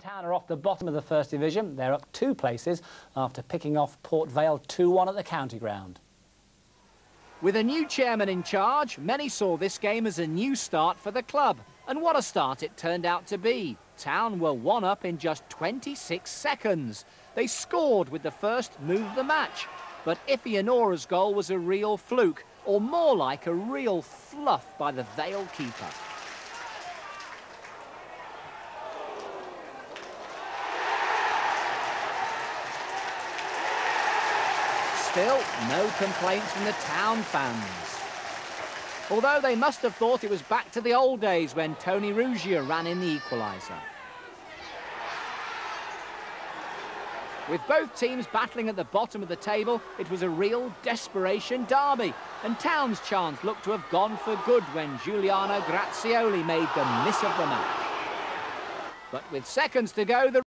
Town are off the bottom of the First Division. They're up two places after picking off Port Vale 2-1 at the county ground. With a new chairman in charge, many saw this game as a new start for the club. And what a start it turned out to be. Town were one up in just 26 seconds. They scored with the first move of the match. But Iffy Onuora's goal was a real fluke, or more like a real fluff by the Vale keeper. Still, no complaints from the town fans. Although they must have thought it was back to the old days when Tony Rougier ran in the equaliser. With both teams battling at the bottom of the table, it was a real desperation derby. And Town's chance looked to have gone for good when Giuliano Grazioli made the miss of the match. But with seconds to go, the